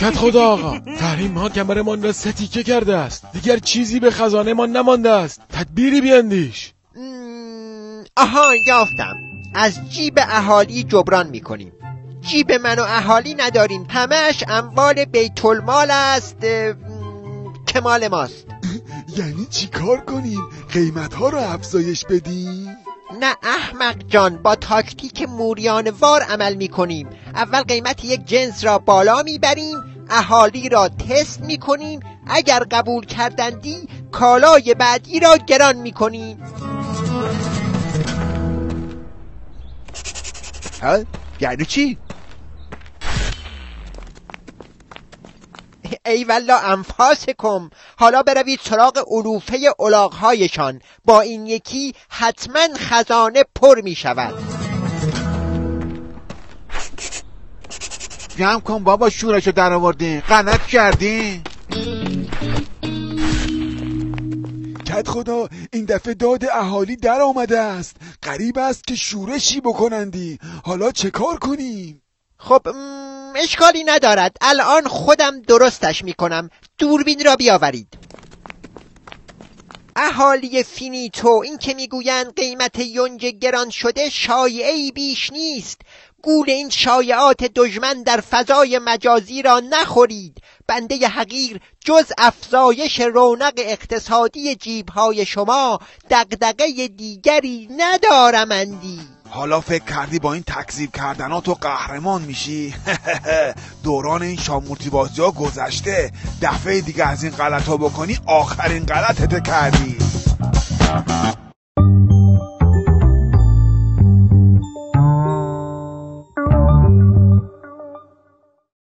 کت خدا آقا. تحریم ها کمرمان را ستیکه کرده است. دیگر چیزی به خزانه ما نمانده است. تدبیری بیندیش آها یافتم. از جیب اهالی جبران می‌کنیم. جیب من و اهالی نداریم. همش اموال بیت المال است که مال ماست. یعنی چی کار کنیم؟ قیمت ها رو افزایش بدیم نه احمق جان با تاکتیک موریان وار عمل می‌کنیم اول قیمت یک جنس را بالا می‌بریم اهالی را تست می‌کنیم اگر قبول کردندی کالای بعدی را گران می‌کنیم ها؟ یعنی چی؟ ای والا انفاسکم. حالا بروید سراغ علوفه الاغهایشان. با این یکی حتما خزانه پر می شود جمع کن بابا شورشو در آوردین. غلط کردین کت خدا این دفعه داد اهالی در آمده است. قریب است که شورشی بکنندی. حالا چه کار کنیم؟ خب اشکالی ندارد. الان خودم درستش می‌کنم. دوربین را بیاورید. اهالی فینیتو این که می‌گویند قیمت یونج گران شده شایعی بیش نیست. گول این شایعات دشمن در فضای مجازی را نخورید. بنده حقیر جز افزایش رونق اقتصادی جیبهای شما دقدقه دیگری ندارمندی. حالا فکر کردی با این تکذیب کردن تو قهرمان میشی؟ دوران این شامورتی بازی ها گذشته. دفعه دیگه از این غلط ها بکنی آخرین غلطت کردی.